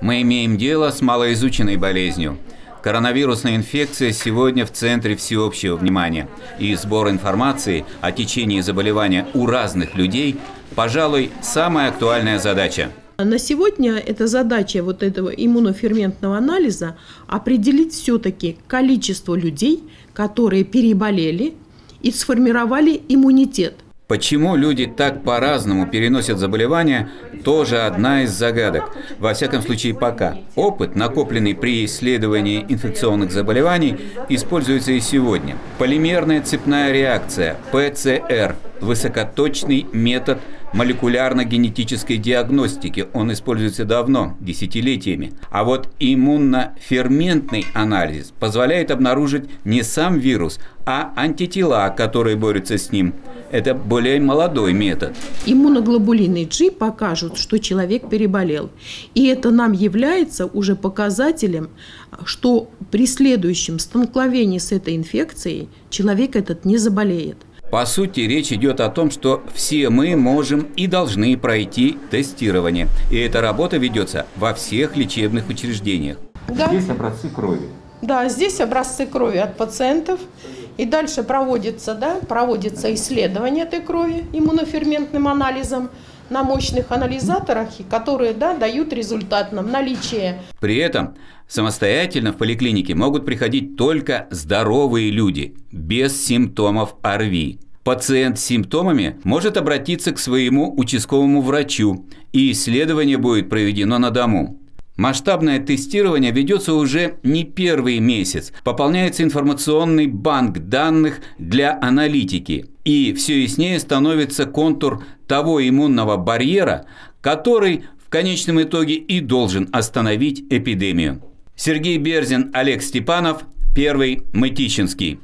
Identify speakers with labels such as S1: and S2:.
S1: Мы имеем дело с малоизученной болезнью. Коронавирусная инфекция сегодня в центре всеобщего внимания. И сбор информации о течении заболевания у разных людей, пожалуй, самая актуальная задача.
S2: На сегодня эта задача вот этого иммуноферментного анализа определить все-таки количество людей, которые переболели и сформировали иммунитет –
S1: Почему люди так по-разному переносят заболевания, тоже одна из загадок. Во всяком случае, пока. Опыт, накопленный при исследовании инфекционных заболеваний, используется и сегодня. Полимерная цепная реакция, ПЦР, высокоточный метод молекулярно-генетической диагностики. Он используется давно, десятилетиями. А вот иммуноферментный анализ позволяет обнаружить не сам вирус, а антитела, которые борются с ним – это более молодой метод.
S2: Иммуноглобулины G покажут, что человек переболел. И это нам является уже показателем, что при следующем столкновении с этой инфекцией человек этот не заболеет.
S1: По сути, речь идет о том, что все мы можем и должны пройти тестирование. И эта работа ведется во всех лечебных учреждениях.
S2: Да.
S1: Здесь образцы крови.
S2: Да, здесь образцы крови от пациентов. И дальше проводится, да, проводится исследование этой крови иммуноферментным анализом на мощных анализаторах, которые да, дают результат нам наличие.
S1: При этом самостоятельно в поликлинике могут приходить только здоровые люди, без симптомов ОРВИ. Пациент с симптомами может обратиться к своему участковому врачу, и исследование будет проведено на дому. Масштабное тестирование ведется уже не первый месяц. Пополняется информационный банк данных для аналитики. И все яснее становится контур того иммунного барьера, который в конечном итоге и должен остановить эпидемию. Сергей Берзин, Олег Степанов, Первый Мытищинский.